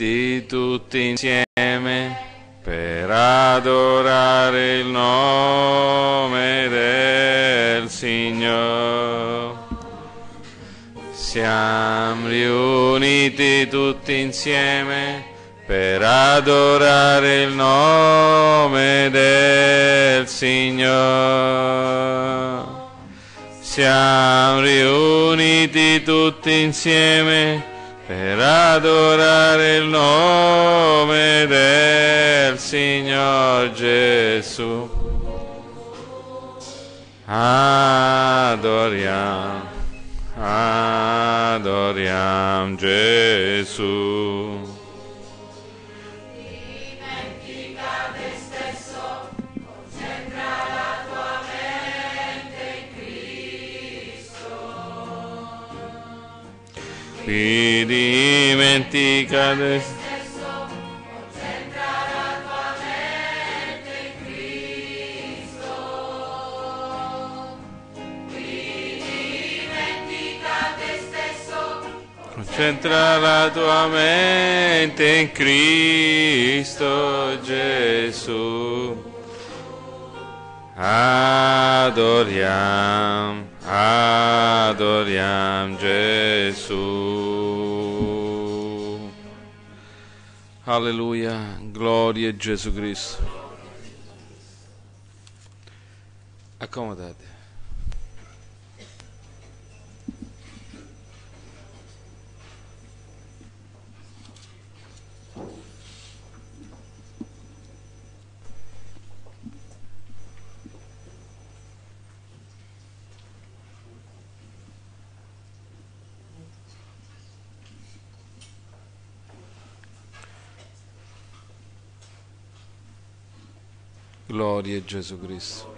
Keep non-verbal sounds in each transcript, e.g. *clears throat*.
riuniti tutti insieme per adorare il nome del Signore. Siamo riuniti tutti insieme per adorare il nome del Signore. Siamo riuniti tutti insieme per adorare il nome del Signor Gesù. Adoriamo, adoriamo Gesù. Dimentica te Concentra la tua mente in Cristo Gesù. Adoriam, adoriam Gesù. Alleluia, gloria a Gesù Cristo. Accomodate. Gloria a Gesù Cristo.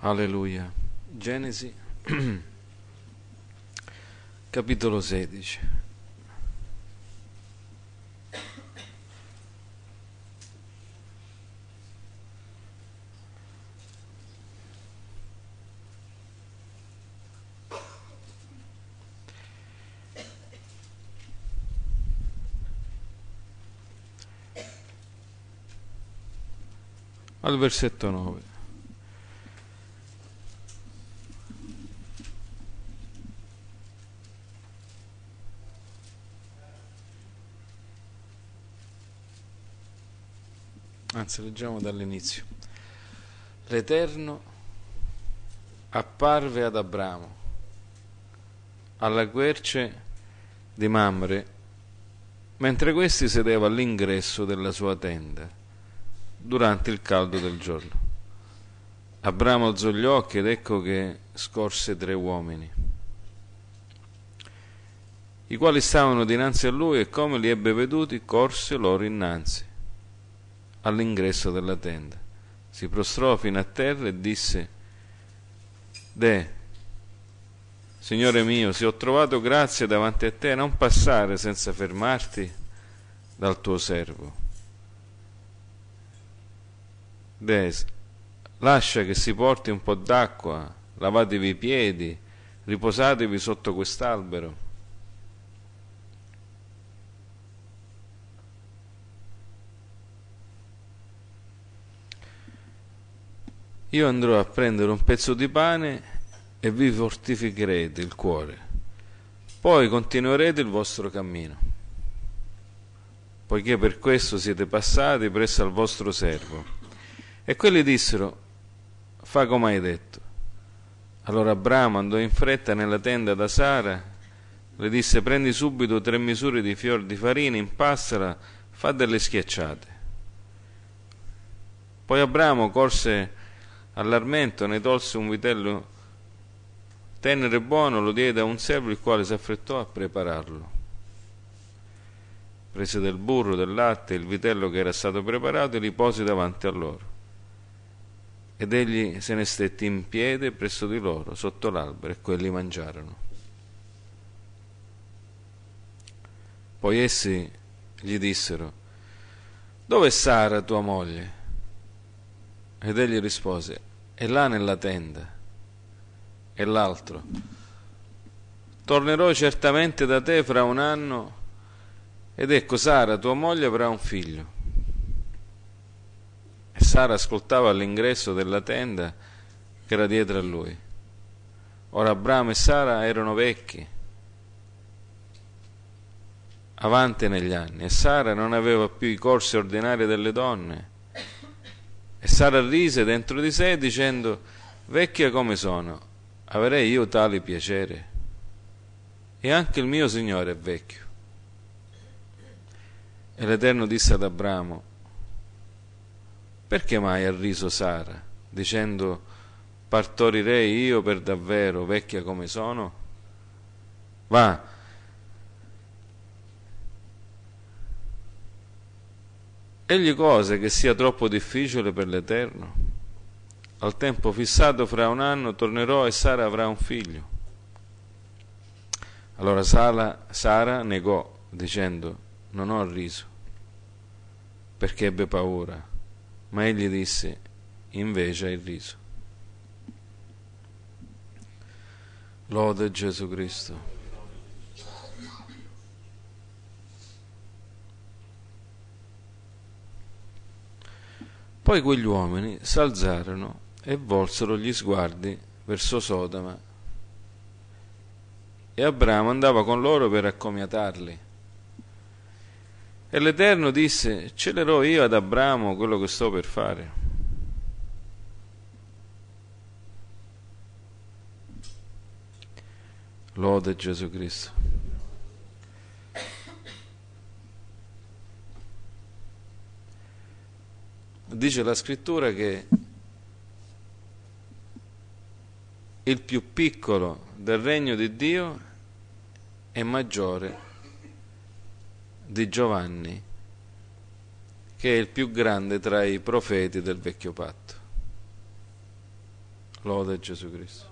Alleluia. Genesi *clears throat* capitolo 16. Al versetto 9. Anzi, leggiamo dall'inizio. L'Eterno apparve ad Abramo alla querce di Mamre mentre questi sedeva all'ingresso della sua tenda durante il caldo del giorno. Abramo alzò gli occhi ed ecco che scorse tre uomini, i quali stavano dinanzi a lui e come li ebbe veduti corse loro innanzi all'ingresso della tenda. Si prostrò fino a terra e disse, De, Signore mio, se ho trovato grazia davanti a te, non passare senza fermarti dal tuo servo. De, lascia che si porti un po' d'acqua, lavatevi i piedi, riposatevi sotto quest'albero. Io andrò a prendere un pezzo di pane e vi fortificherete il cuore. Poi continuerete il vostro cammino, poiché per questo siete passati presso al vostro servo. E quelli dissero, fa come hai detto. Allora Abramo andò in fretta nella tenda da Sara, le disse prendi subito tre misure di fior di farina, impassala, fa delle schiacciate. Poi Abramo corse all'armento, ne tolse un vitello tenero e buono, lo diede a un servo il quale si affrettò a prepararlo. Prese del burro, del latte, il vitello che era stato preparato e li pose davanti a loro. Ed egli se ne stette in piede presso di loro, sotto l'albero, e quelli mangiarono. Poi essi gli dissero, dove è Sara tua moglie? Ed egli rispose, è là nella tenda. E l'altro, tornerò certamente da te fra un anno ed ecco Sara, tua moglie, avrà un figlio. E Sara ascoltava all'ingresso della tenda che era dietro a lui. Ora Abramo e Sara erano vecchi, avanti negli anni, e Sara non aveva più i corsi ordinari delle donne. E Sara rise dentro di sé dicendo, vecchia come sono, avrei io tale piacere? E anche il mio Signore è vecchio. E l'Eterno disse ad Abramo, perché mai ha riso Sara, dicendo, partorirei io per davvero, vecchia come sono? Va, egli cose che sia troppo difficile per l'Eterno. Al tempo fissato fra un anno tornerò e Sara avrà un figlio. Allora Sara, Sara negò dicendo non ho riso perché ebbe paura, ma egli disse invece hai riso. Lode Gesù Cristo. Poi quegli uomini s'alzarono e volsero gli sguardi verso Sodoma. E Abramo andava con loro per accomiatarli. E l'Eterno disse, celerò io ad Abramo quello che sto per fare. Lode Gesù Cristo. dice la scrittura che il più piccolo del regno di Dio è maggiore di Giovanni, che è il più grande tra i profeti del vecchio patto. Lode Gesù Cristo.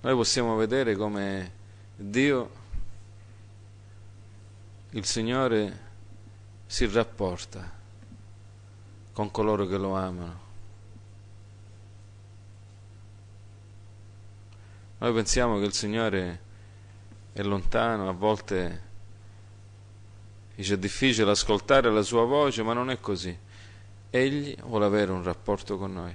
Noi possiamo vedere come Dio, il Signore, si rapporta con coloro che lo amano. Noi pensiamo che il Signore è lontano, a volte dice è difficile ascoltare la sua voce, ma non è così. Egli vuole avere un rapporto con noi.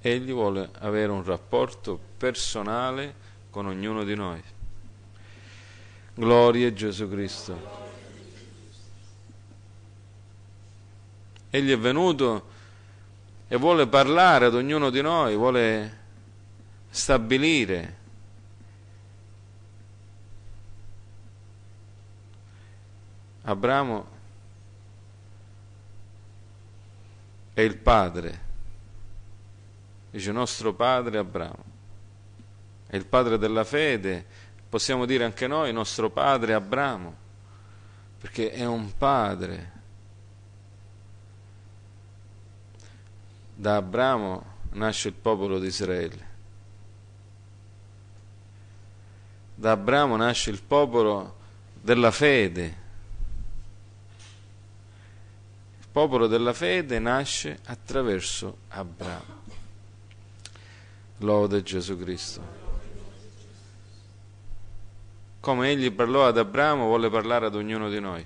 Egli vuole avere un rapporto personale con ognuno di noi. Gloria a Gesù Cristo. Egli è venuto e vuole parlare ad ognuno di noi, vuole stabilire Abramo è il padre, dice nostro padre Abramo è il padre della fede, possiamo dire anche noi nostro padre Abramo, perché è un padre. Da Abramo nasce il popolo di Israele. Da Abramo nasce il popolo della fede. Il popolo della fede nasce attraverso Abramo. Lode Gesù Cristo come egli parlò ad Abramo, vuole parlare ad ognuno di noi.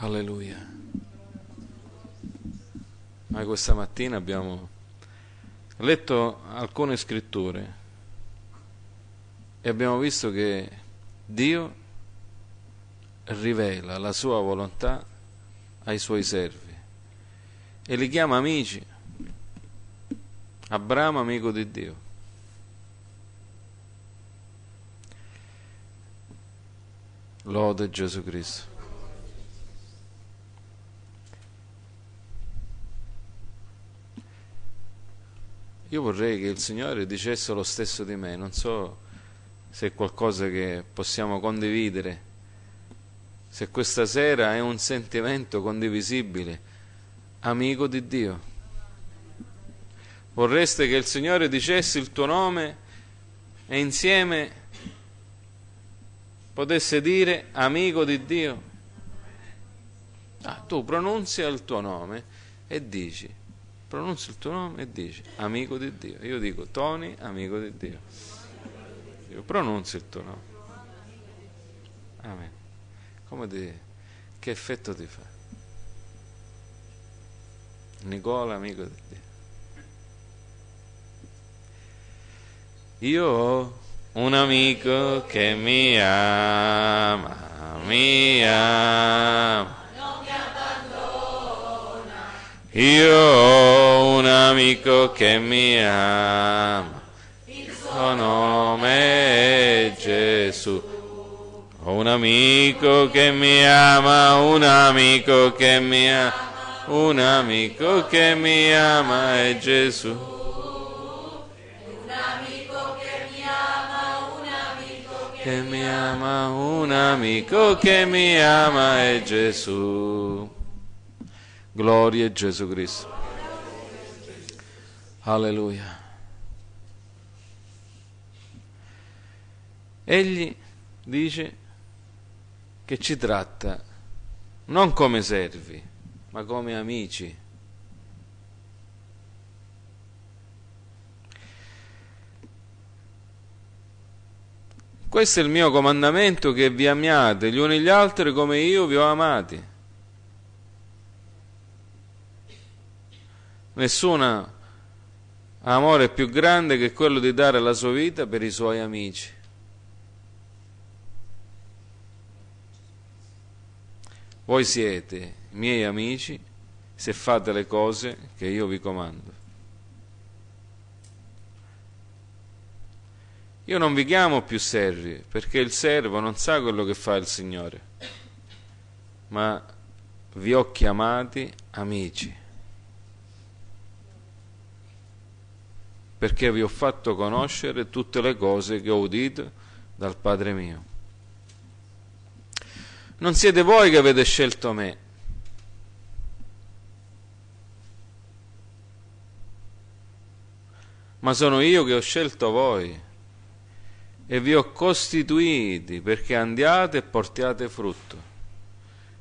Alleluia. Noi questa mattina abbiamo letto alcune scritture e abbiamo visto che Dio rivela la sua volontà ai suoi servi e li chiama amici. Abramo amico di Dio. Lode Gesù Cristo. Io vorrei che il Signore dicesse lo stesso di me, non so se è qualcosa che possiamo condividere, se questa sera è un sentimento condivisibile, amico di Dio. Vorreste che il Signore dicesse il tuo nome e insieme potesse dire amico di Dio? Ah, tu pronunzia il tuo nome e dici pronunzi il tuo nome e dici amico di Dio. Io dico Tony, amico di Dio. Io pronunzi il tuo nome. Amen. Come ti, che effetto ti fa? Nicola, amico di Dio. Io ho un amico che mi ama, mi ama io ho un amico che mi ama, il suo nome è Gesù. Ho un amico che mi ama, un amico che mi ama, un amico che mi ama è Gesù. Che mi ama, un amico che mi ama è Gesù. Gloria a Gesù Cristo. Alleluia. Egli dice che ci tratta non come servi, ma come amici. Questo è il mio comandamento che vi amiate gli uni gli altri come io vi ho amati. Nessun amore più grande che quello di dare la sua vita per i suoi amici. Voi siete miei amici se fate le cose che io vi comando. Io non vi chiamo più servi perché il servo non sa quello che fa il Signore, ma vi ho chiamati amici. Perché vi ho fatto conoscere tutte le cose che ho udito dal Padre mio. Non siete voi che avete scelto me, ma sono io che ho scelto voi e vi ho costituiti perché andiate e portiate frutto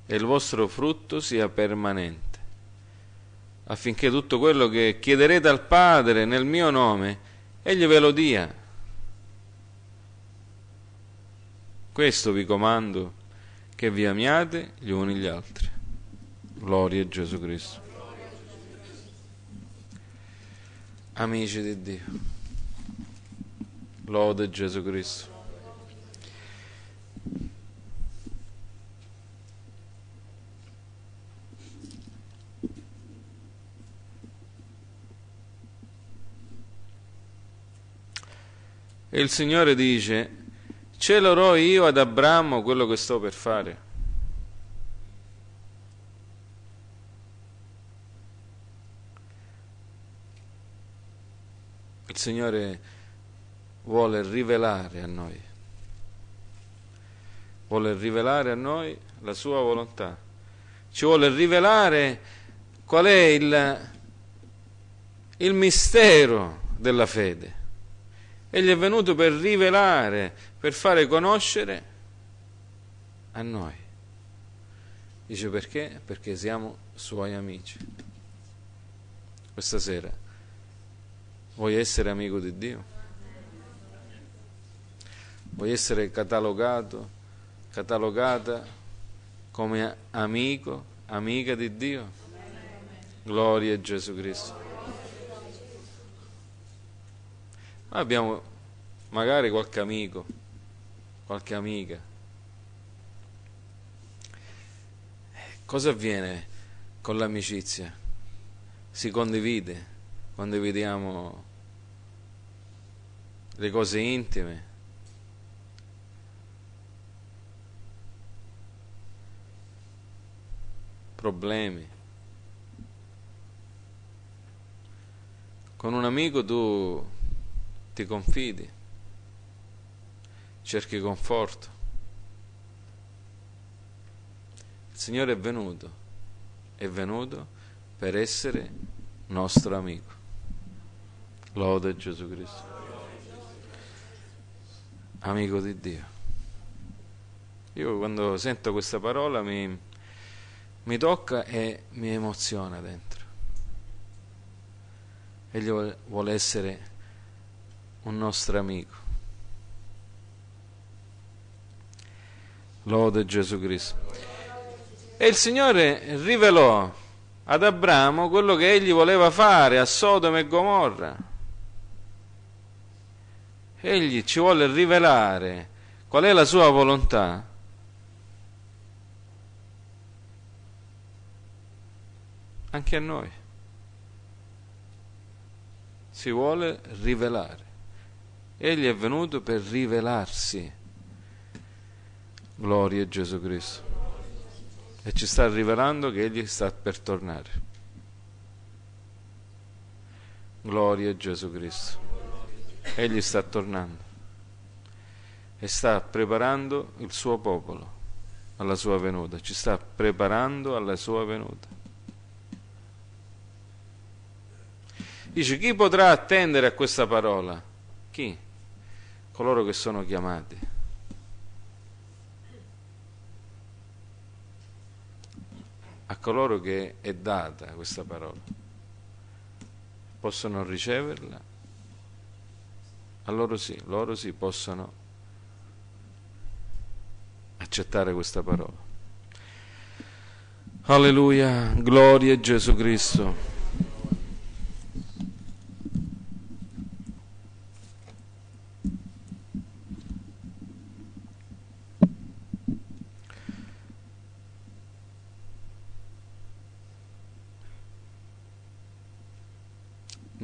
e il vostro frutto sia permanente affinché tutto quello che chiederete al Padre nel mio nome, Egli ve lo dia. Questo vi comando, che vi amiate gli uni gli altri. Gloria a Gesù Cristo. Amici di Dio. Lode Gesù Cristo. E il Signore dice, celerò io ad Abramo quello che sto per fare. Il Signore vuole rivelare a noi, vuole rivelare a noi la sua volontà, ci vuole rivelare qual è il, il mistero della fede. Egli è venuto per rivelare, per fare conoscere a noi. Dice perché? Perché siamo suoi amici. Questa sera vuoi essere amico di Dio? Vuoi essere catalogato, catalogata come amico, amica di Dio? Gloria a Gesù Cristo. Noi abbiamo magari qualche amico, qualche amica. Cosa avviene con l'amicizia, si condivide, condividiamo le cose intime. problemi. Con un amico tu ti confidi, cerchi conforto. Il Signore è venuto, è venuto per essere nostro amico. Lode Gesù Cristo amico di Dio. Io quando sento questa parola mi, mi tocca e mi emoziona dentro. Egli vuole essere un nostro amico. Lode Gesù Cristo. E il Signore rivelò ad Abramo quello che egli voleva fare a Sodoma e Gomorra egli ci vuole rivelare qual è la sua volontà. Anche a noi si vuole rivelare. Egli è venuto per rivelarsi. Gloria a Gesù Cristo. E ci sta rivelando che Egli sta per tornare. Gloria a Gesù Cristo. Egli sta tornando e sta preparando il suo popolo alla sua venuta, ci sta preparando alla sua venuta. Dice, chi potrà attendere a questa parola? Chi? Coloro che sono chiamati. A coloro che è data questa parola. Possono riceverla a loro sì, loro sì possono accettare questa parola. Alleluia, gloria a Gesù Cristo.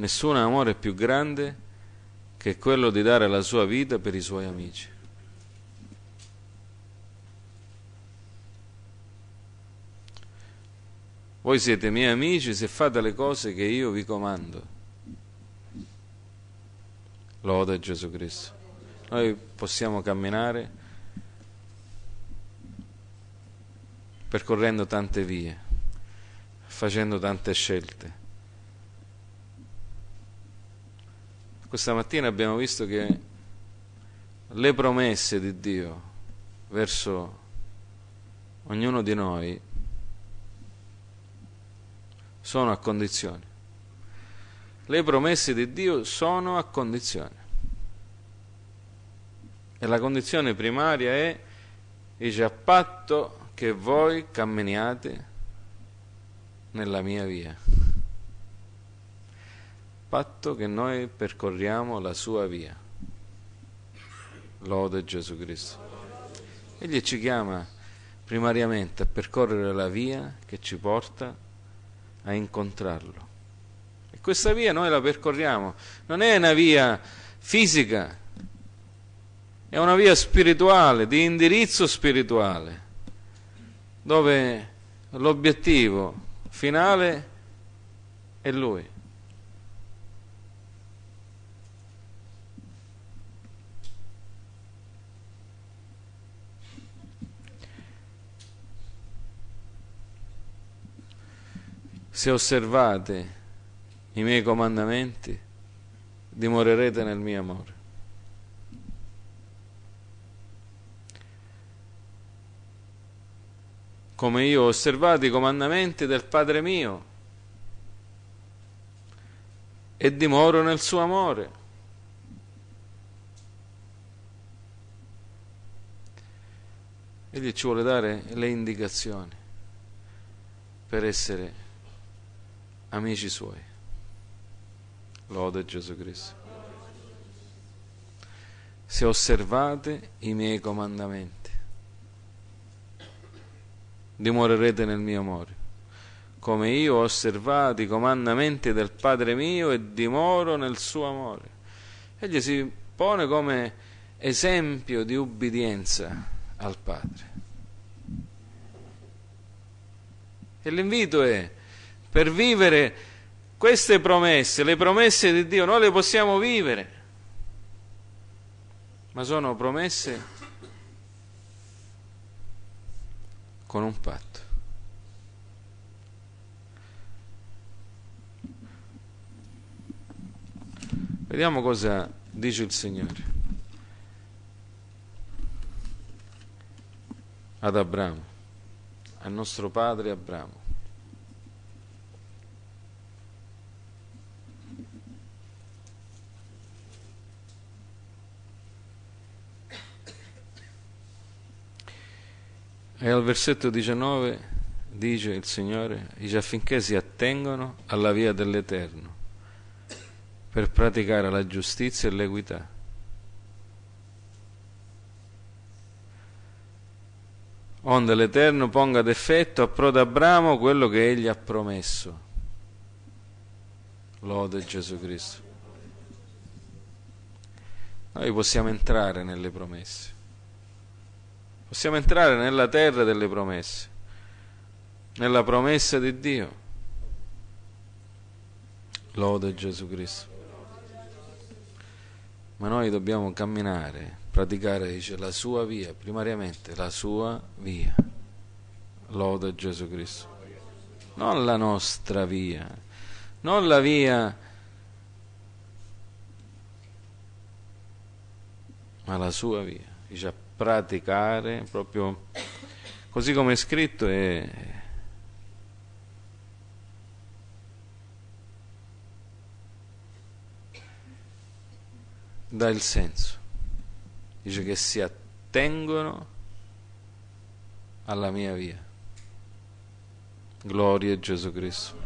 Nessun amore più grande che quello di dare la sua vita per i suoi amici. Voi siete miei amici se fate le cose che io vi comando. Lode Gesù Cristo. Noi possiamo camminare percorrendo tante vie, facendo tante scelte Questa mattina abbiamo visto che le promesse di Dio verso ognuno di noi sono a condizioni. Le promesse di Dio sono a condizioni. E la condizione primaria è, dice, a patto che voi camminiate nella mia via patto che noi percorriamo la sua via. Lode Gesù Cristo. Egli ci chiama primariamente a percorrere la via che ci porta a incontrarlo. E questa via noi la percorriamo, non è una via fisica, è una via spirituale, di indirizzo spirituale, dove l'obiettivo finale è Lui. Se osservate i miei comandamenti, dimorerete nel mio amore. Come io ho osservato i comandamenti del Padre mio e dimoro nel suo amore. Egli ci vuole dare le indicazioni per essere amici suoi. Lode Gesù Cristo. Se osservate i miei comandamenti, dimorerete nel mio amore, come io ho osservato i comandamenti del Padre mio e dimoro nel suo amore. Egli si pone come esempio di ubbidienza al Padre. E l'invito è per vivere queste promesse, le promesse di Dio, noi le possiamo vivere, ma sono promesse con un patto. Vediamo cosa dice il Signore ad Abramo, al nostro padre Abramo. E al versetto 19 dice il Signore, dice affinché si attengono alla via dell'Eterno per praticare la giustizia e l'equità. Onde l'Eterno ponga ad effetto a pro d'Abramo quello che egli ha promesso. Lode Gesù Cristo. Noi possiamo entrare nelle promesse. Possiamo entrare nella terra delle promesse, nella promessa di Dio. Lode Gesù Cristo ma noi dobbiamo camminare, praticare dice, la sua via, primariamente la sua via. Lode Gesù Cristo. Non la nostra via, non la via, ma la sua via. Dice praticare proprio così come è scritto e dà il senso. Dice che si attengono alla mia via. Gloria a Gesù Cristo.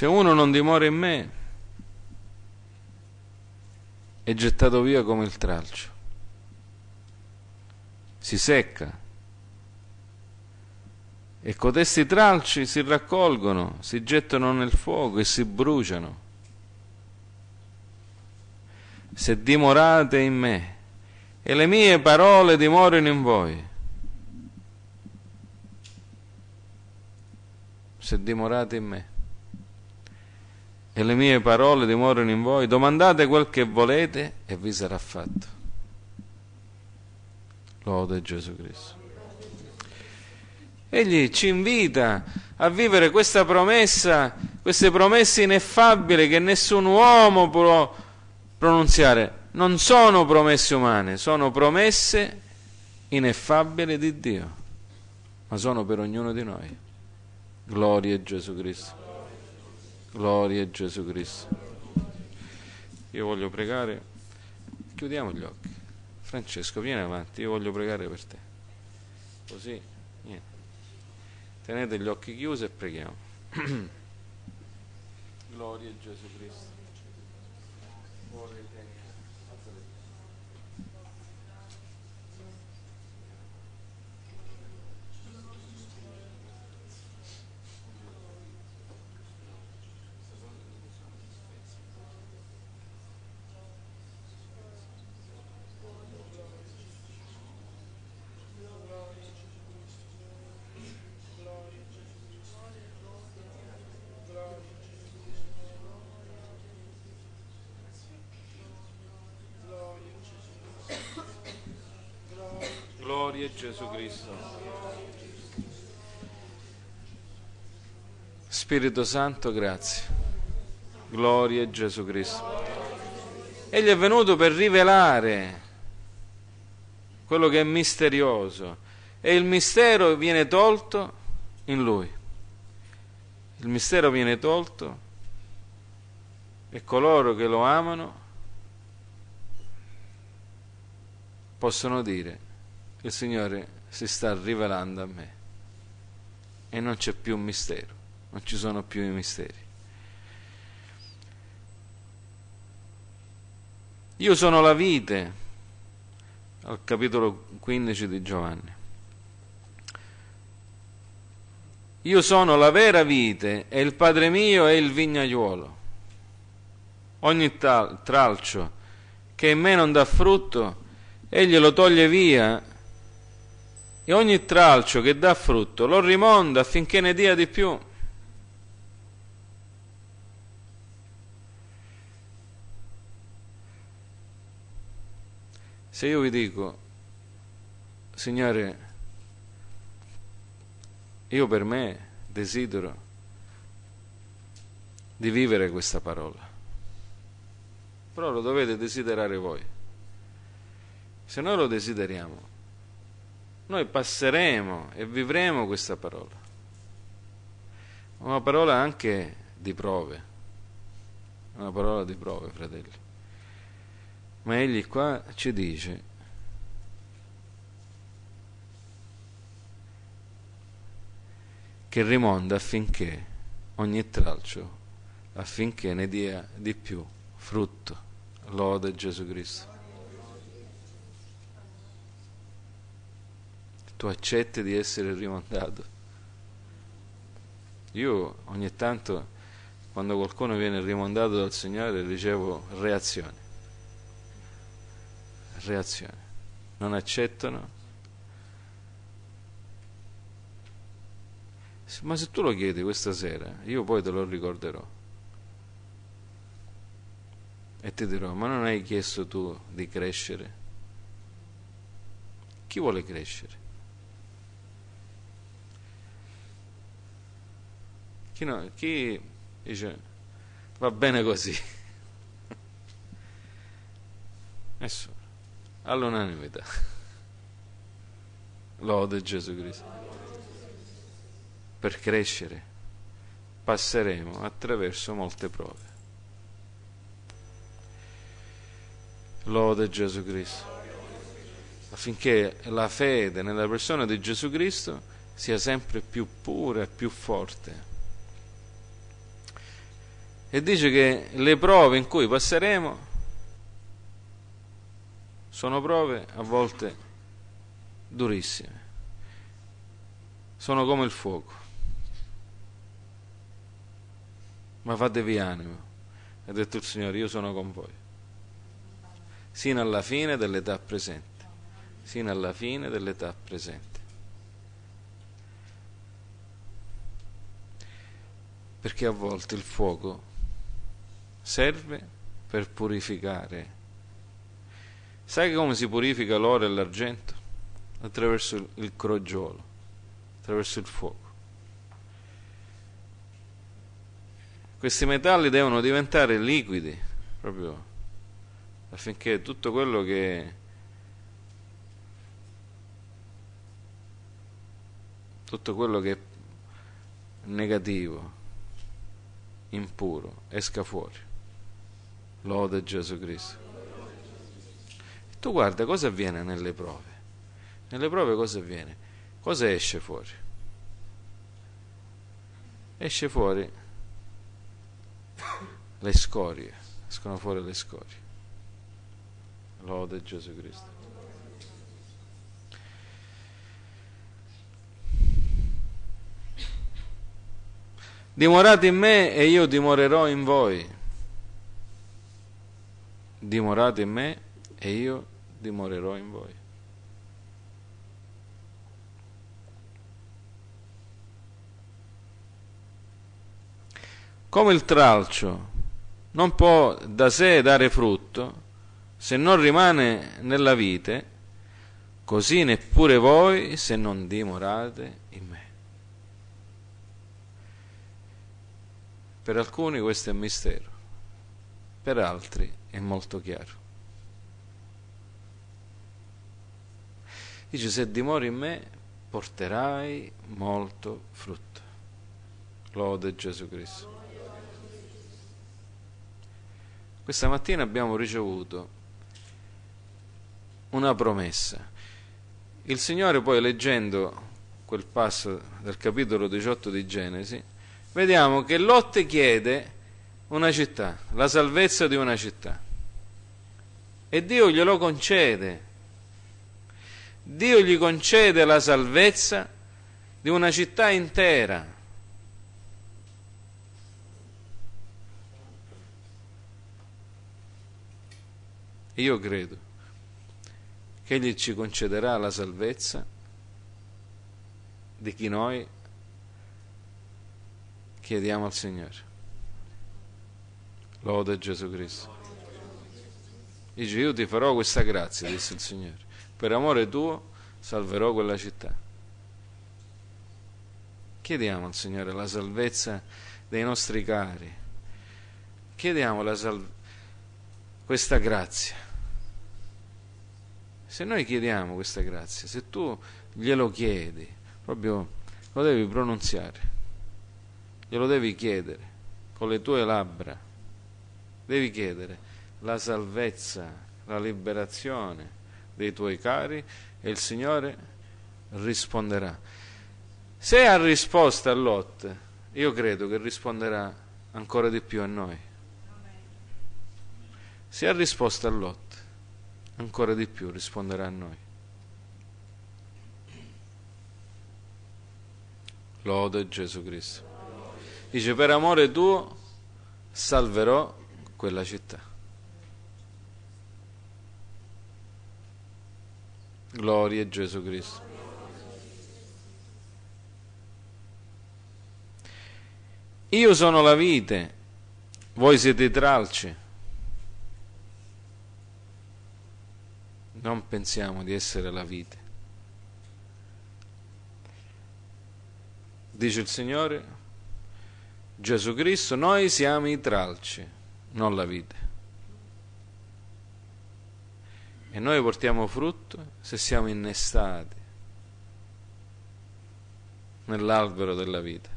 Se uno non dimora in me, è gettato via come il tralcio, si secca e cotesti tralci si raccolgono, si gettano nel fuoco e si bruciano. Se dimorate in me e le mie parole dimorano in voi, se dimorate in me e le mie parole dimorano in voi, domandate quel che volete e vi sarà fatto. Lode Gesù Cristo. Egli ci invita a vivere questa promessa, queste promesse ineffabili che nessun uomo può pronunziare. Non sono promesse umane, sono promesse ineffabili di Dio, ma sono per ognuno di noi. Gloria a Gesù Cristo. Gloria a Gesù Cristo. Io voglio pregare. Chiudiamo gli occhi. Francesco, vieni avanti, io voglio pregare per te. Così, niente. Tenete gli occhi chiusi e preghiamo. *clears throat* Gloria a Gesù Cristo. A Gesù Cristo. Spirito Santo, grazie. Gloria a Gesù Cristo. Egli è venuto per rivelare quello che è misterioso e il mistero viene tolto in lui. Il mistero viene tolto e coloro che lo amano possono dire il Signore si sta rivelando a me e non c'è più mistero, non ci sono più i misteri. Io sono la vite, al capitolo 15 di Giovanni. Io sono la vera vite e il Padre mio è il vignaiuolo. Ogni tal, tralcio che in me non dà frutto, egli lo toglie via e ogni tralcio che dà frutto lo rimonda affinché ne dia di più. Se io vi dico, Signore, io per me desidero di vivere questa parola, però lo dovete desiderare voi. Se noi lo desideriamo, noi passeremo e vivremo questa parola. Una parola anche di prove, una parola di prove, fratelli. Ma egli qua ci dice che rimonda affinché ogni tralcio, affinché ne dia di più frutto. Lode Gesù Cristo. Tu accetti di essere rimondato. Io ogni tanto, quando qualcuno viene rimondato dal Signore, ricevo reazioni reazione. Non accettano. Ma se tu lo chiedi questa sera, io poi te lo ricorderò. E ti dirò, ma non hai chiesto tu di crescere? Chi vuole crescere? Chi, no, chi dice va bene così? Nessuno all'unanimità. Lode Gesù Cristo. Per crescere passeremo attraverso molte prove. Lode Gesù Cristo. Affinché la fede nella persona di Gesù Cristo sia sempre più pura e più forte. E dice che le prove in cui passeremo sono prove a volte durissime. Sono come il fuoco. Ma fatevi animo. Ha detto il Signore, io sono con voi. Sino alla fine dell'età presente. Sino alla fine dell'età presente. Perché a volte il fuoco serve per purificare Sai come si purifica l'oro e l'argento? Attraverso il crogiolo, attraverso il fuoco. Questi metalli devono diventare liquidi, proprio affinché tutto quello che tutto quello che è negativo, impuro, esca fuori. Lode Gesù Cristo. Tu guarda cosa avviene nelle prove. Nelle prove cosa avviene? Cosa esce fuori? Esce fuori le scorie, escono fuori le scorie. Lode Gesù Cristo. Dimorate in me e io dimorerò in voi. Dimorate in me e io dimorerò in voi. Come il tralcio non può da sé dare frutto se non rimane nella vite, così neppure voi se non dimorate in me. Per alcuni questo è mistero, per altri è molto chiaro. Dice, se dimori in me, porterai molto frutto. Lode Gesù Cristo. Questa mattina abbiamo ricevuto una promessa. Il Signore poi leggendo quel passo del capitolo 18 di Genesi, vediamo che Lotte chiede una città, la salvezza di una città. e Dio glielo concede. Dio gli concede la salvezza di una città intera. Io credo che Egli ci concederà la salvezza di chi noi chiediamo al Signore. Lode Gesù Cristo. Dice, io ti farò questa grazia, disse il Signore. Per amore tuo salverò quella città. Chiediamo al Signore la salvezza dei nostri cari. Chiediamo questa grazia. Se noi chiediamo questa grazia, se tu glielo chiedi, proprio lo devi pronunziare, glielo devi chiedere con le tue labbra, devi chiedere la salvezza, la liberazione dei tuoi cari e il Signore risponderà. Se ha risposto a Lot, io credo che risponderà ancora di più a noi. Se ha risposto a Lot, ancora di più risponderà a noi. Lode Gesù Cristo. Dice, per amore tuo salverò quella città. Gloria a Gesù Cristo. Io sono la vite, voi siete i tralci. Non pensiamo di essere la vite. Dice il Signore, Gesù Cristo, noi siamo i tralci, non la vite. E noi portiamo frutto se siamo innestati nell'albero della vita.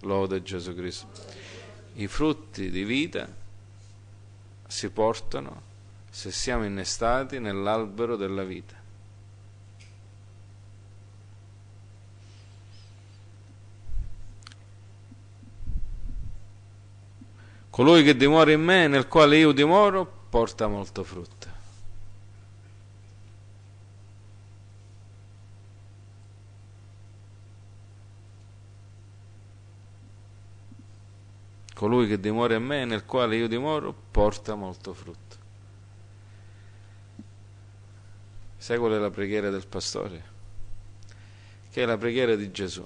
Lode Gesù Cristo. I frutti di vita si portano se siamo innestati nell'albero della vita. Colui che dimora in me, nel quale io dimoro, porta molto frutto. Colui che dimora in me, nel quale io dimoro, porta molto frutto. Sai qual è la preghiera del pastore? Che è la preghiera di Gesù.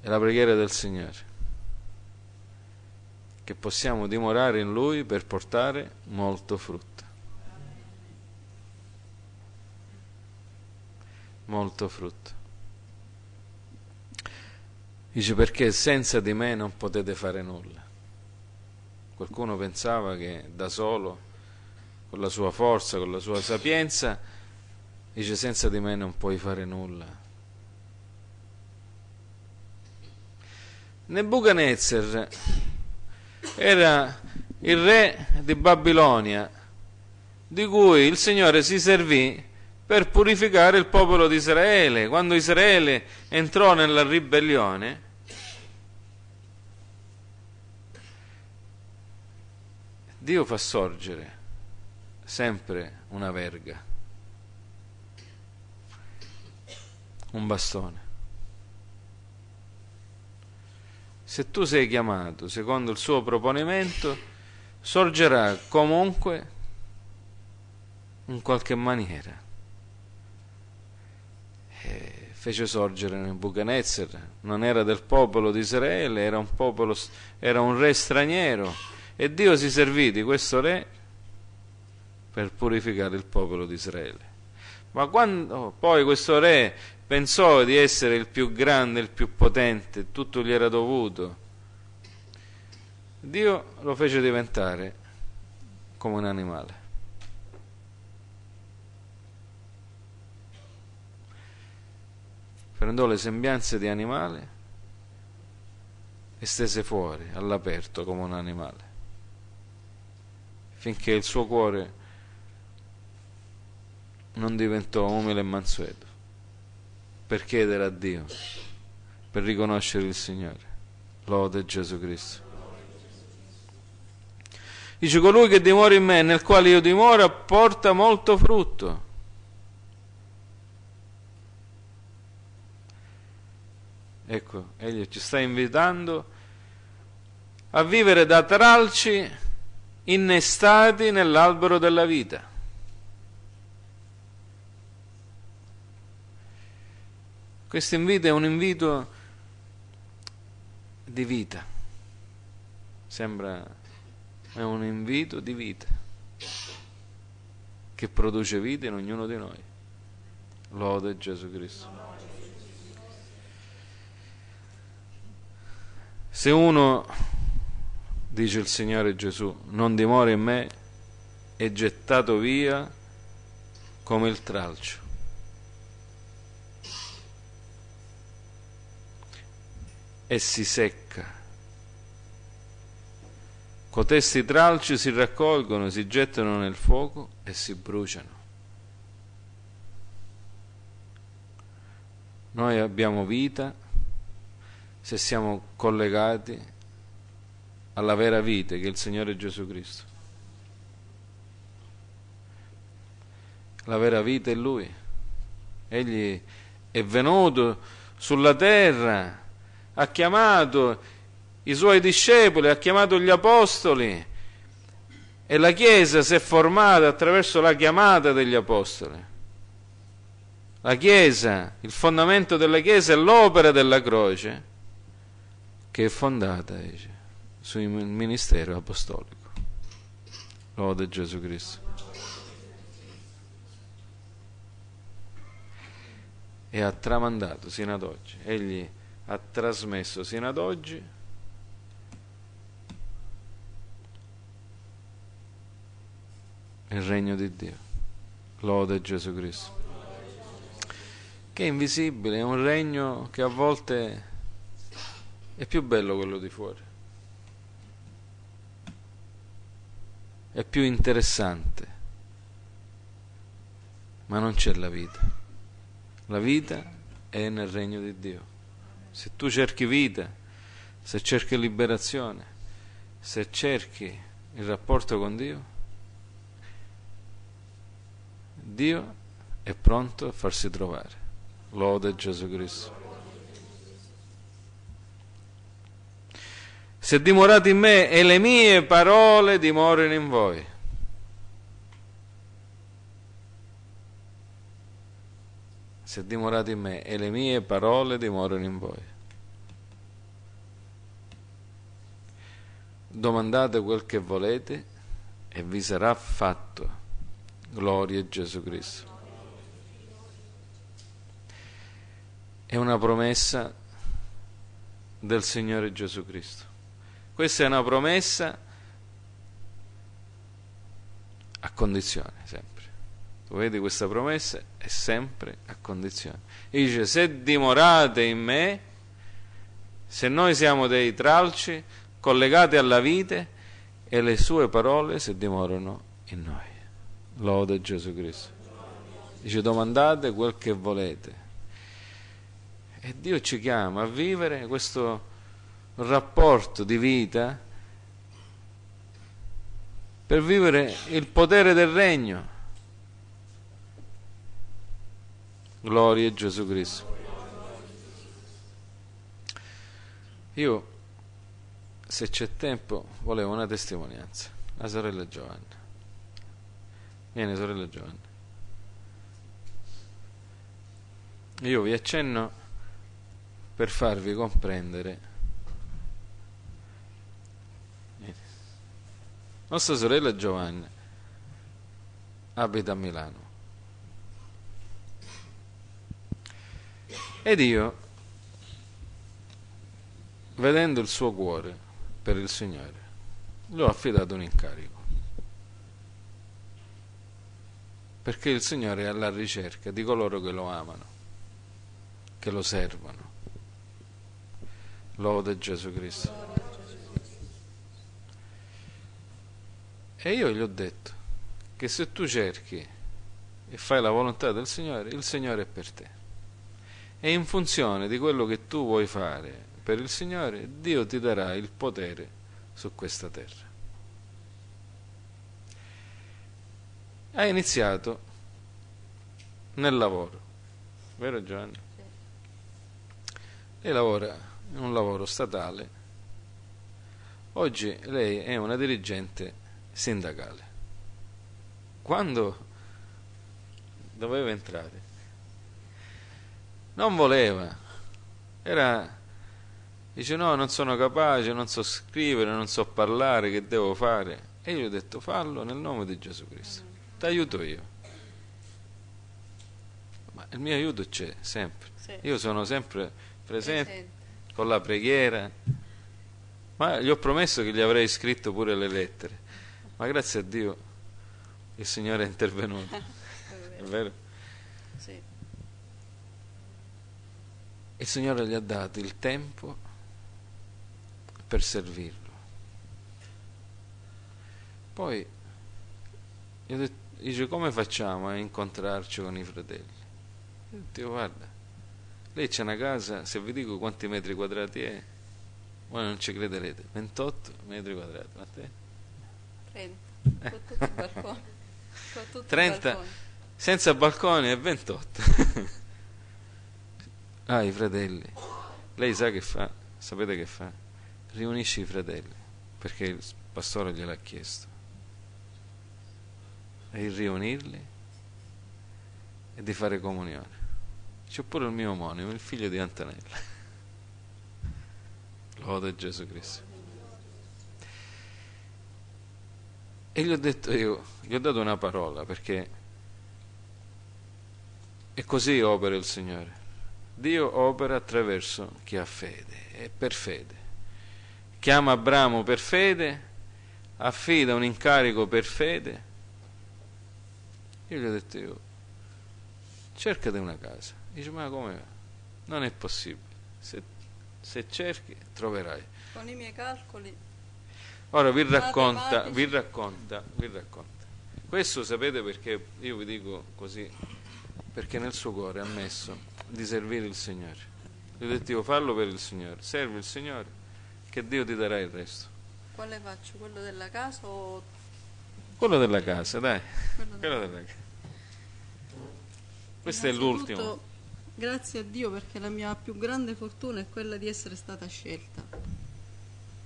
È la preghiera del Signore. Che possiamo dimorare in Lui per portare molto frutto. Molto frutto. Dice perché senza di me non potete fare nulla. Qualcuno pensava che da solo, con la sua forza, con la sua sapienza, dice senza di me non puoi fare nulla. Nebuchadnezzar era il re di Babilonia, di cui il Signore si servì per purificare il popolo di Israele. Quando Israele entrò nella ribellione, Dio fa sorgere sempre una verga, un bastone. Se tu sei chiamato secondo il suo proponimento, sorgerà comunque in qualche maniera. E fece sorgere Nebuchadnezzar, non era del popolo di Israele, era un, popolo, era un re straniero e Dio si servì di questo re per purificare il popolo di Israele. Ma quando poi questo re pensò di essere il più grande, il più potente, tutto gli era dovuto, Dio lo fece diventare come un animale. Prendò le sembianze di animale e stese fuori all'aperto come un animale finché il suo cuore non diventò umile e mansueto per chiedere a Dio, per riconoscere il Signore. Lode Gesù Cristo. Dice colui che dimora in me, nel quale io dimoro, porta molto frutto. Ecco, egli ci sta invitando a vivere da tralci innestati nell'albero della vita. Questo invito è un invito di vita. Sembra è un invito di vita che produce vita in ognuno di noi. Lode Gesù Cristo. Se uno, dice il Signore Gesù, non dimora in me, è gettato via come il tralcio. E si secca. Cotesti tralci si raccolgono, si gettano nel fuoco e si bruciano. Noi abbiamo vita se siamo collegati alla vera vita che è il Signore Gesù Cristo. La vera vita è Lui. Egli è venuto sulla terra ha chiamato i suoi discepoli, ha chiamato gli apostoli e la Chiesa si è formata attraverso la chiamata degli apostoli. La Chiesa, il fondamento della Chiesa è l'opera della croce che è fondata dice, sul ministero apostolico. Lode Gesù Cristo. E ha tramandato sino ad oggi. Egli ha trasmesso sino ad oggi il regno di Dio. Lode Gesù Cristo. Che è invisibile, è un regno che a volte è più bello quello di fuori. È più interessante. Ma non c'è la vita. La vita è nel regno di Dio se tu cerchi vita, se cerchi liberazione, se cerchi il rapporto con Dio, Dio è pronto a farsi trovare. Lode Gesù Cristo. Se dimorate in me e le mie parole dimorano in voi. Se dimorate in me e le mie parole dimorano in voi. Domandate quel che volete e vi sarà fatto. Gloria a Gesù Cristo. È una promessa del Signore Gesù Cristo. Questa è una promessa a condizione sempre. Tu vedi questa promessa è sempre a condizione. Dice, se dimorate in me, se noi siamo dei tralci collegati alla vite, e le sue parole se dimorano in noi. Lode Gesù Cristo. Dice, domandate quel che volete. E Dio ci chiama a vivere questo rapporto di vita per vivere il potere del regno Gloria a Gesù Cristo. Io, se c'è tempo, volevo una testimonianza. La sorella Giovanna. Vieni, sorella Giovanna. Io vi accenno per farvi comprendere. Nostra sorella Giovanna abita a Milano Ed io, vedendo il suo cuore per il Signore, gli ho affidato un incarico. Perché il Signore è alla ricerca di coloro che lo amano, che lo servono. Lode Gesù Cristo. E io gli ho detto che se tu cerchi e fai la volontà del Signore, il Signore è per te. E in funzione di quello che tu vuoi fare per il Signore, Dio ti darà il potere su questa terra. ha iniziato nel lavoro, vero Giovanni? Lei lavora in un lavoro statale, oggi lei è una dirigente sindacale. Quando doveva entrare, non voleva, era, dice no, non sono capace, non so scrivere, non so parlare, che devo fare? E io gli ho detto fallo nel nome di Gesù Cristo, ti aiuto io. Ma il mio aiuto c'è sempre, sì. io sono sempre presente, presente con la preghiera, ma gli ho promesso che gli avrei scritto pure le lettere, ma grazie a Dio il Signore è intervenuto, *laughs* è vero? Sì. Il Signore gli ha dato il tempo per servirlo. Poi gli ho detto, dice come facciamo a incontrarci con i fratelli? Io ho detto, guarda, lei c'è una casa, se vi dico quanti metri quadrati è, voi non ci crederete, 28 metri quadrati, ma te? 30, con tutti i balconi. 30, balconi. senza balconi è 28. Ah, i fratelli. Lei sa che fa? Sapete che fa? Riunisce i fratelli, perché il pastore gliel'ha chiesto. E il riunirli e di fare comunione. C'è pure il mio omonimo, il figlio di Antonella. Lode Gesù Cristo. E gli ho detto io, gli ho dato una parola perché è così opera il Signore. Dio opera attraverso chi ha fede e per fede. Chiama Abramo per fede, affida un incarico per fede. Io gli ho detto io, cercate una casa. Dice, ma come? Non è possibile. Se, se cerchi, troverai. Con i miei calcoli. Ora vi racconta, vi racconta, vi racconta. Questo sapete perché io vi dico così, perché nel suo cuore ha messo di servire il Signore. Gli ho detto io fallo per il Signore, servi il Signore, che Dio ti darà il resto. Quale faccio? Quello della casa o... Quello della casa, dai. Quello, Quello della casa. Questo è l'ultimo. Grazie a Dio perché la mia più grande fortuna è quella di essere stata scelta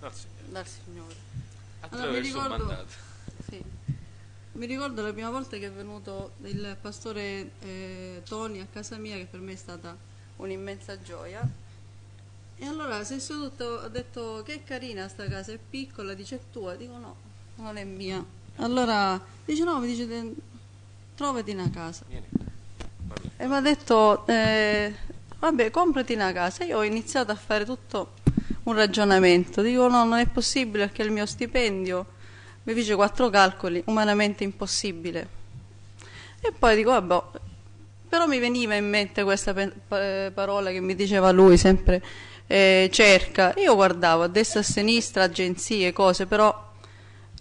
dal Signore. Dal Signore. Attraverso allora, ricordo, mandato. Mi ricordo la prima volta che è venuto il pastore eh, Tony a casa mia, che per me è stata un'immensa gioia. E allora si è seduto, ha detto che è carina sta casa, è piccola, dice è tua, dico no, non è mia. Allora dice no, mi dice trovati una casa. E mi ha detto eh, vabbè comprati una casa. Io ho iniziato a fare tutto un ragionamento, dico no, non è possibile perché il mio stipendio mi fece quattro calcoli, umanamente impossibile. E poi dico, vabbè, però mi veniva in mente questa parola che mi diceva lui sempre, eh, cerca. Io guardavo a destra e a sinistra, agenzie, cose, però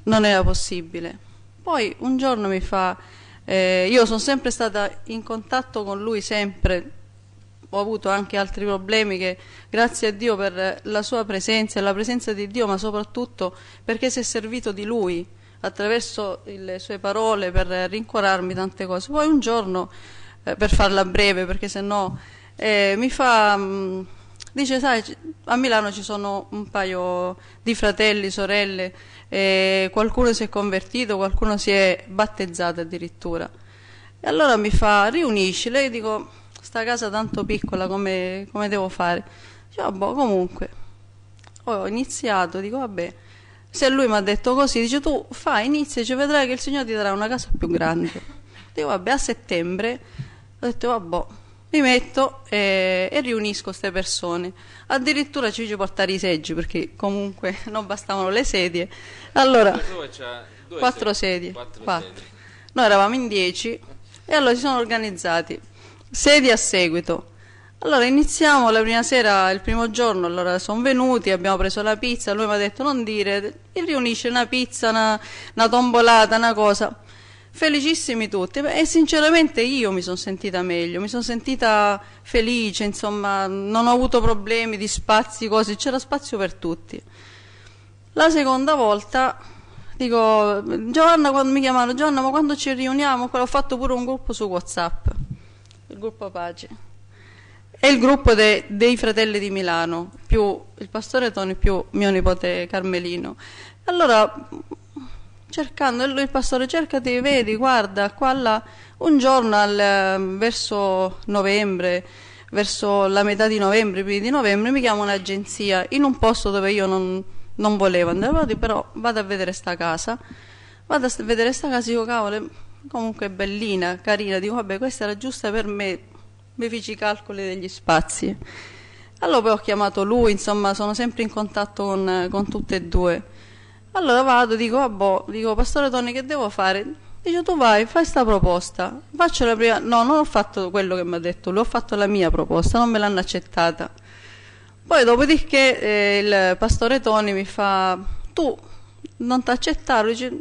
non era possibile. Poi un giorno mi fa, eh, io sono sempre stata in contatto con lui, sempre, ho avuto anche altri problemi che grazie a Dio per la sua presenza e la presenza di Dio, ma soprattutto perché si è servito di lui attraverso le sue parole per rincuorarmi tante cose. Poi un giorno, eh, per farla breve, perché se no eh, mi fa... Mh, mm, dice, sai, a Milano ci sono un paio di fratelli, sorelle, eh, qualcuno si è convertito, qualcuno si è battezzato addirittura. E allora mi fa, riunisci, lei dico sta casa tanto piccola come, come devo fare? Dice, oh, boh, comunque, ho iniziato, dico vabbè, se lui mi ha detto così, dice tu fai, inizia, ci vedrai che il Signore ti darà una casa più grande. Dico vabbè, a settembre ho detto vabbè, mi metto e, e riunisco queste persone. Addirittura ci fece portare i seggi perché comunque *laughs* non bastavano le sedie. Allora, quattro sedie, quattro. quattro. Noi eravamo in dieci e allora si sono organizzati Sedi a seguito. Allora iniziamo la prima sera, il primo giorno, allora sono venuti, abbiamo preso la pizza, lui mi ha detto non dire, e riunisce una pizza, una, una tombolata, una cosa. Felicissimi tutti e sinceramente io mi sono sentita meglio, mi sono sentita felice, insomma non ho avuto problemi di spazi, cose, c'era spazio per tutti. La seconda volta dico, Giovanna, quando mi chiamano, Giovanna, ma quando ci riuniamo? Ho fatto pure un gruppo su Whatsapp, il gruppo Pace. È il gruppo de, dei fratelli di Milano, più il pastore Toni, più mio nipote Carmelino. Allora, cercando, il pastore cercati, vedi, guarda, qua là, un giorno al, verso novembre, verso la metà di novembre, prima di novembre, mi chiama un'agenzia in un posto dove io non, non volevo andare, però vado a vedere sta casa, vado a vedere sta casa, dico cavolo, comunque bellina, carina, dico vabbè questa era giusta per me, mi feci i calcoli degli spazi. Allora poi ho chiamato lui, insomma sono sempre in contatto con, con tutte e due. Allora vado, dico, vabbè, dico, Pastore Tony che devo fare? Dice tu vai, fai sta proposta. Faccio la prima... No, non ho fatto quello che mi ha detto lui, ho fatto la mia proposta, non me l'hanno accettata. Poi dopodiché eh, il Pastore Tony mi fa, tu non ti accettare, dice,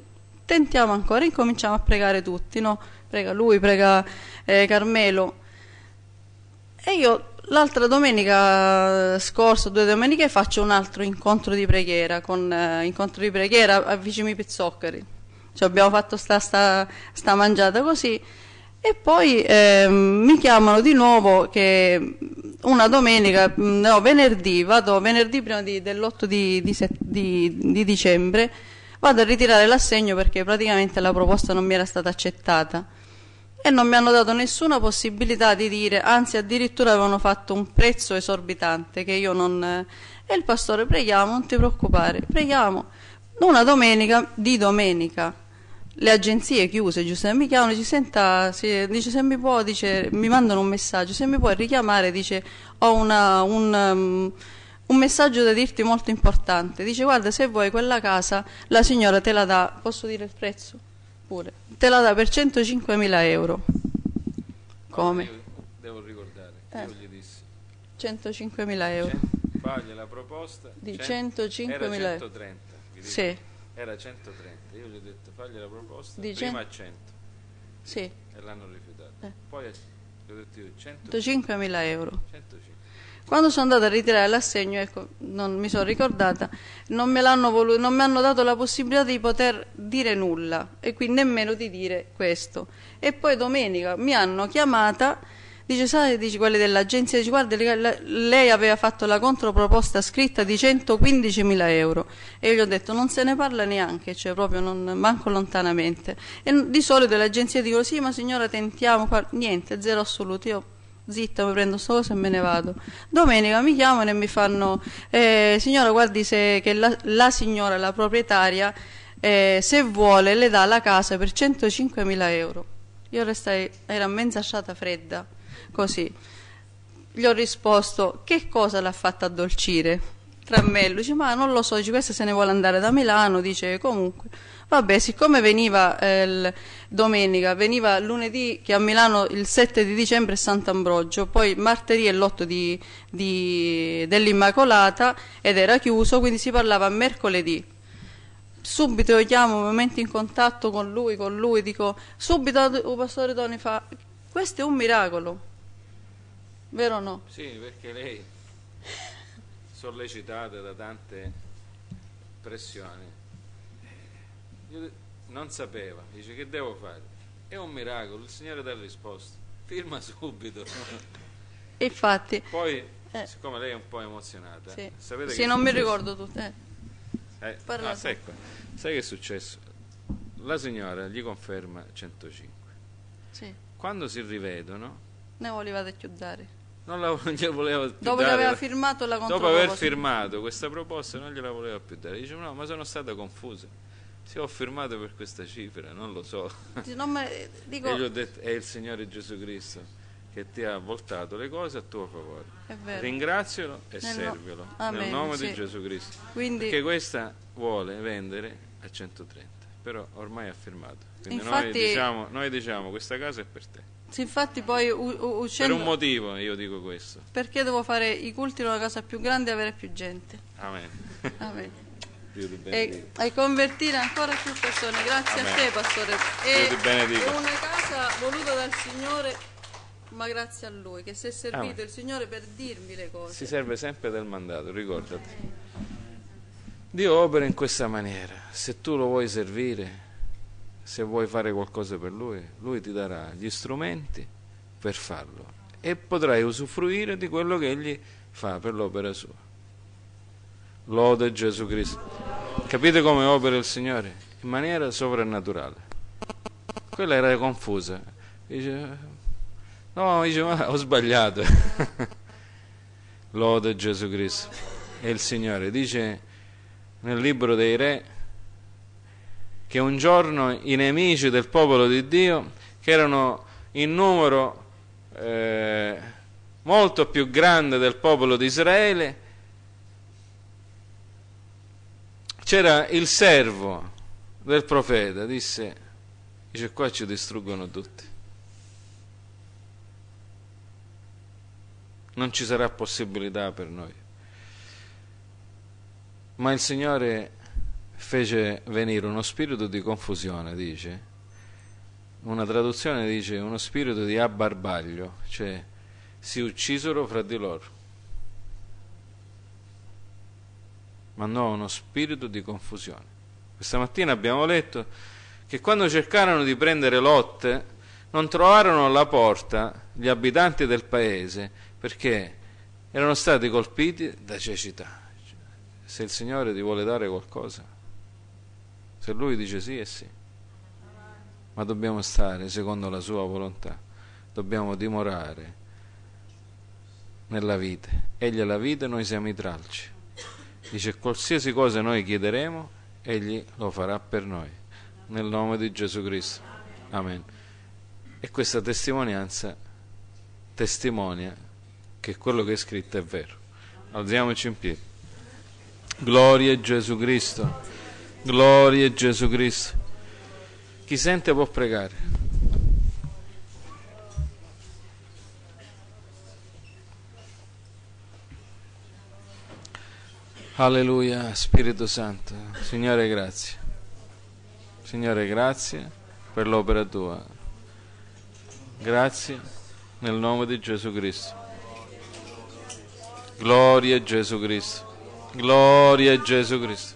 tentiamo ancora, incominciamo a pregare tutti, no? Prega lui, prega eh, Carmelo. E io l'altra domenica scorsa, due domeniche, faccio un altro incontro di preghiera, con eh, incontro di preghiera a Vicimi Pizzoccheri. Cioè abbiamo fatto sta, sta, sta mangiata così e poi eh, mi chiamano di nuovo che una domenica, no venerdì, vado venerdì prima di, dell'8 di, di, di dicembre, vado a ritirare l'assegno perché praticamente la proposta non mi era stata accettata e non mi hanno dato nessuna possibilità di dire, anzi addirittura avevano fatto un prezzo esorbitante che io non... E il pastore, preghiamo, non ti preoccupare, preghiamo. Una domenica, di domenica, le agenzie chiuse, giusto? Mi chiamano, ci senta, si, dice se mi può, dice, mi mandano un messaggio, se mi puoi richiamare, dice ho una, un, um, un messaggio da dirti molto importante, dice guarda se vuoi quella casa la signora te la dà, posso dire il prezzo? Pure, te la dà per 105.000 euro. Come? Io devo ricordare, Eh. io gli dissi, 105.000 euro. cen- fagli la proposta Di cen- 105.000 era 130, vi dico. Sì, era 130, io gli ho detto fagli la proposta Di prima a 100 sì, e l'hanno rifiutata. Eh. Poi gli ho detto io 100, 105.000 euro. 105. Quando sono andata a ritirare l'assegno, ecco, non mi sono ricordata, non l'hanno voluto, non mi hanno dato la possibilità di poter dire nulla e quindi nemmeno di dire questo. E poi domenica mi hanno chiamata, dice, sai, dice quelli dell'agenzia, dice, guarda, le- lei aveva fatto la controproposta scritta di 115.000 euro e io gli ho detto, non se ne parla neanche, cioè proprio non, manco lontanamente. E di solito le agenzie dicono, sì, ma signora, tentiamo, niente, zero assoluto. Io zitta, mi prendo sto cosa e me ne vado. Domenica mi chiamano e mi fanno, eh, signora guardi se, che la, la signora, la proprietaria, eh, se vuole le dà la casa per 105.000 euro. Io restai, era mezza sciata fredda, così. Gli ho risposto, che cosa l'ha fatta addolcire? Tra me e lui, dice, ma non lo so, dice, questa se ne vuole andare da Milano, dice, comunque. Vabbè, siccome veniva eh, domenica, veniva lunedì che a Milano il 7 di dicembre è Sant'Ambrogio, poi martedì è l'8 di, di- dell'Immacolata ed era chiuso, quindi si parlava mercoledì. Subito io chiamo, mi metto in contatto con lui, con lui, dico, subito il pastore Toni fa, questo è un miracolo, vero o no? Sì, perché lei, sollecitata da tante pressioni, io non sapeva, dice che devo fare? È un miracolo, il Signore dà risposta, firma *laughs* subito. Infatti, Poi, Eh. siccome lei è un po' emozionata, sì, sapete sì che non mi ricordo tutto. eh. Eh, ah, tu. sai, che è successo? La signora gli conferma 105. Sì, Quando si rivedono, ne volevate chiudere. non, la, non *laughs* gliela voleva più Dopo dare aveva la- firmato la Dopo aver firmato questa proposta non gliela voleva più dare. Dice no, ma sono stata confusa. Se ho firmato per questa cifra, non lo so. Non me- dico, E gli ho detto, è il Signore Gesù Cristo che ti ha voltato le cose a tuo favore. Ringrazialo e Nel no- servilo Amen, nel nome sì. di Gesù Cristo. Quindi, Perché questa vuole vendere a 130, però ormai ha firmato. Quindi noi, Infatti- diciamo, noi diciamo questa casa è per te. sì, infatti poi u- u- Per un uscendo, motivo io dico questo. perché devo fare i culti in una casa più grande e avere più gente. Amen. Amen. E, e convertire ancora più persone. Grazie Amen. a te, Pastore. E, è una casa voluta dal Signore, ma grazie a Lui, che si è servito Amen. il Signore per dirmi le cose. Si serve sempre del mandato, ricordati. Dio opera in questa maniera. Se tu lo vuoi servire, se vuoi fare qualcosa per Lui, Lui ti darà gli strumenti per farlo e potrai usufruire di quello che Egli fa per l'opera sua. Lode Gesù Cristo. Capite come opera il Signore? In maniera sovrannaturale. Quella era confusa. Dice, no, dice, ma ho sbagliato. *laughs* Lode Gesù Cristo. E il Signore dice nel libro dei re che un giorno i nemici del popolo di Dio, che erano in numero eh, molto più grande del popolo di Israele, c'era il servo del profeta, disse, dice qua ci distruggono tutti. Non ci sarà possibilità per noi. Ma il Signore fece venire uno spirito di confusione, dice. Una traduzione dice uno spirito di abbarbaglio, cioè si uccisero fra di loro. Mandò uno spirito di confusione. Questa mattina abbiamo letto che quando cercarono di prendere Lot non trovarono alla porta gli abitanti del paese perché erano stati colpiti da cecità. Se il Signore ti vuole dare qualcosa, se Lui dice sì è sì, ma dobbiamo stare secondo la Sua volontà, dobbiamo dimorare nella vite. Egli è la vita e noi siamo i tralci. Dice qualsiasi cosa noi chiederemo, Egli lo farà per noi. Nel nome di Gesù Cristo. Amen. E questa testimonianza testimonia che quello che è scritto è vero. Alziamoci in piedi. Gloria a Gesù Cristo. Gloria a Gesù Cristo. Chi sente può pregare. Alleluia, Spirito Santo. Signore, grazie. Signore, grazie per l'opera tua. Grazie nel nome di Gesù Cristo. Gloria a Gesù Cristo. Gloria a Gesù Cristo.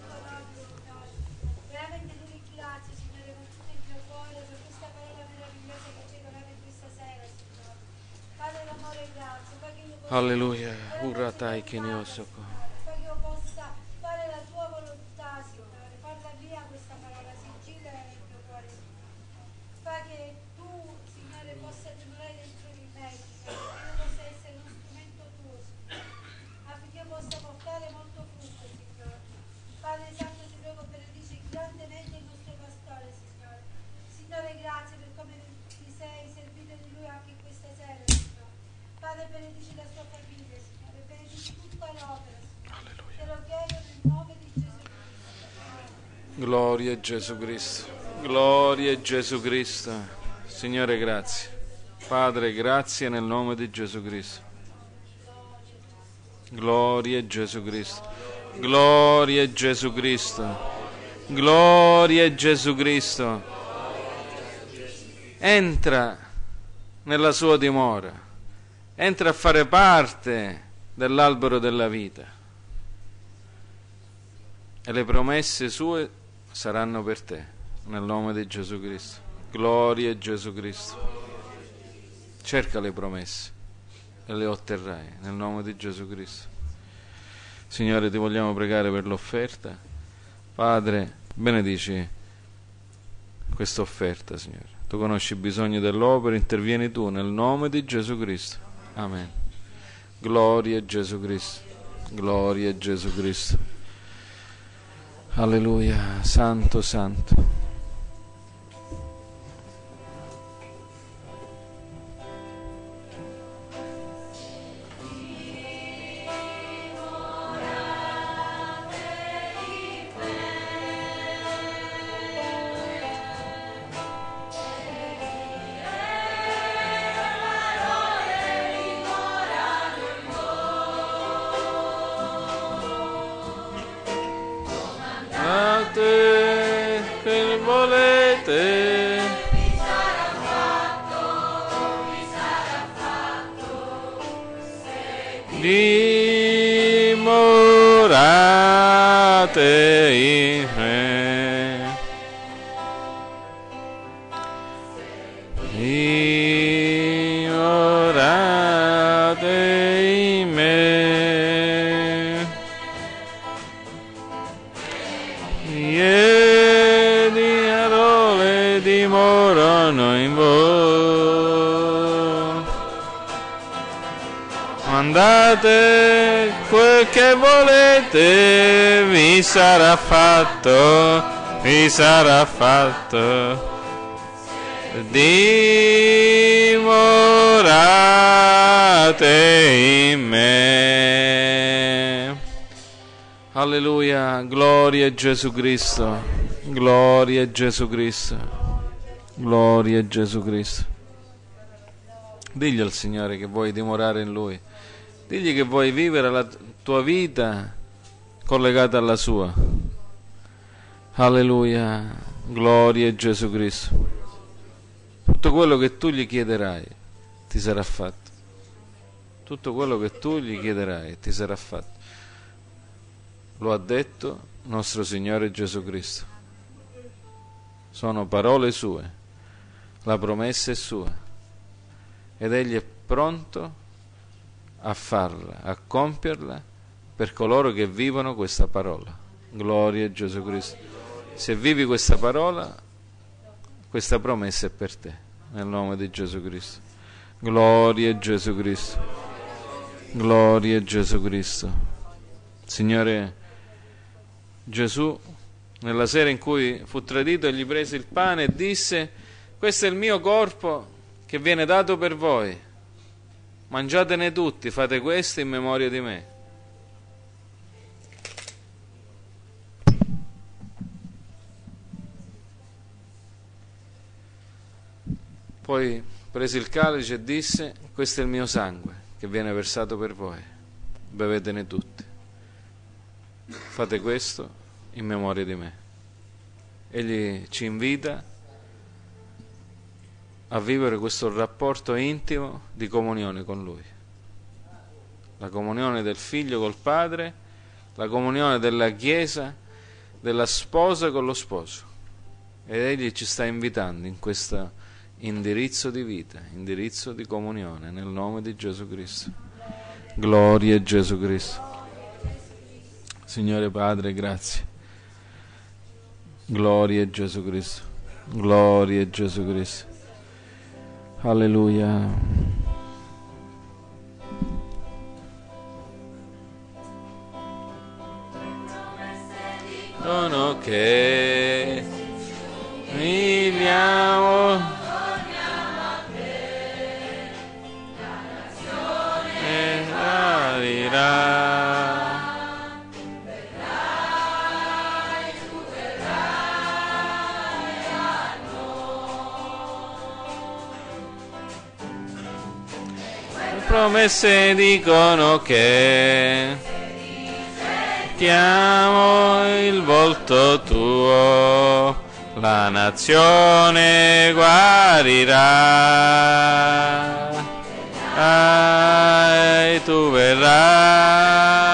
Alleluia. Uratai che ne osoko. Gloria a Gesù Cristo. Gloria a Gesù Cristo. Signore, grazie. Padre, grazie nel nome di Gesù Cristo. Gloria a Gesù Cristo. Gloria a Gesù Cristo. Gloria a Gesù Cristo. Entra nella sua dimora. Entra a fare parte dell'albero della vita. E le promesse sue saranno per te, nel nome di Gesù Cristo. Gloria a Gesù Cristo. Cerca le promesse e le otterrai nel nome di Gesù Cristo. Signore, ti vogliamo pregare per l'offerta. Padre, benedici questa offerta, Signore. Tu conosci i bisogni dell'opera, intervieni tu nel nome di Gesù Cristo. Amen. Gloria a Gesù Cristo. Gloria a Gesù Cristo. Alleluia, santo, santo. Alleluia, gloria a Gesù Cristo, gloria a Gesù Cristo, gloria a Gesù Cristo. Digli al Signore che vuoi dimorare in Lui, digli che vuoi vivere la tua vita collegata alla sua. Alleluia, gloria a Gesù Cristo. Tutto quello che tu gli chiederai ti sarà fatto. Tutto quello che tu gli chiederai ti sarà fatto. Lo ha detto nostro Signore Gesù Cristo. Sono parole sue, la promessa è sua ed egli è pronto a farla, a compierla per coloro che vivono questa parola. Gloria a Gesù Cristo. Se vivi questa parola, questa promessa è per te, nel nome di Gesù Cristo. Gloria a Gesù Cristo. Gloria a Gesù Cristo. Signore Gesù, nella sera in cui fu tradito, gli prese il pane e disse, questo è il mio corpo che viene dato per voi. Mangiatene tutti, fate questo in memoria di me. Poi prese il calice e disse, questo è il mio sangue che viene versato per voi, bevetene tutti. Fate questo in memoria di me. Egli ci invita a vivere questo rapporto intimo di comunione con Lui. La comunione del figlio col padre, la comunione della Chiesa, della sposa con lo sposo. Ed Egli ci sta invitando in questo indirizzo di vita, indirizzo di comunione, nel nome di Gesù Cristo. Gloria a Gesù Cristo. Signore Padre, grazie. Gloria a Gesù Cristo. Gloria a Gesù Cristo. Alleluia. Dono che promesse dicono che chiamo il volto tuo, la nazione guarirà. Ai, tu verrai